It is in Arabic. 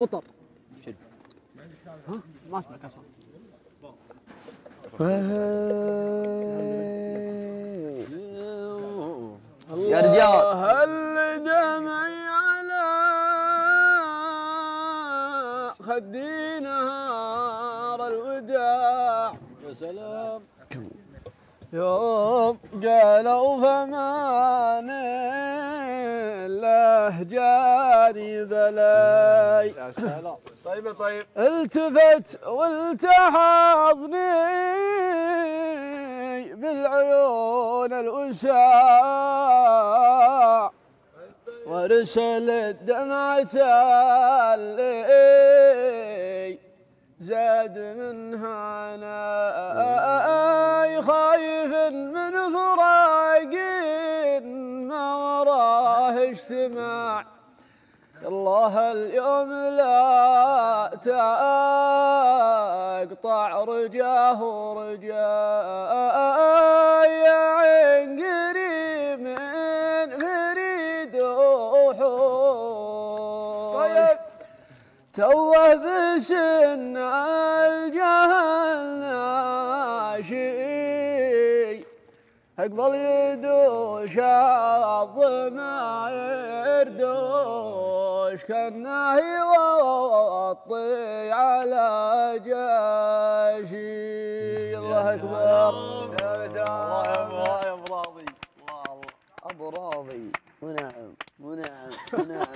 قطر. ها؟ ما اسمع كسر يا رجال. هل دمعي على خدي نهار الوداع. يا سلام. يوم قالوا فمان له جاني بلاي. طيب طيب التفت والتحضني بالعيون الوساع ورسل الدمعة اللي زاد منها أنا خايف من فراق اجتماع الله اليوم لا تقطع رجاه رجاء يا عين قريب من فريد وحوش. طيب. توه بسن اقبل يدوش الضمع يردوش. كانه يوطي على جاشي الله أكبر. سلام. سلام الله يا أبو راضي. الله أبو راضي. ونعم ونعم ونعم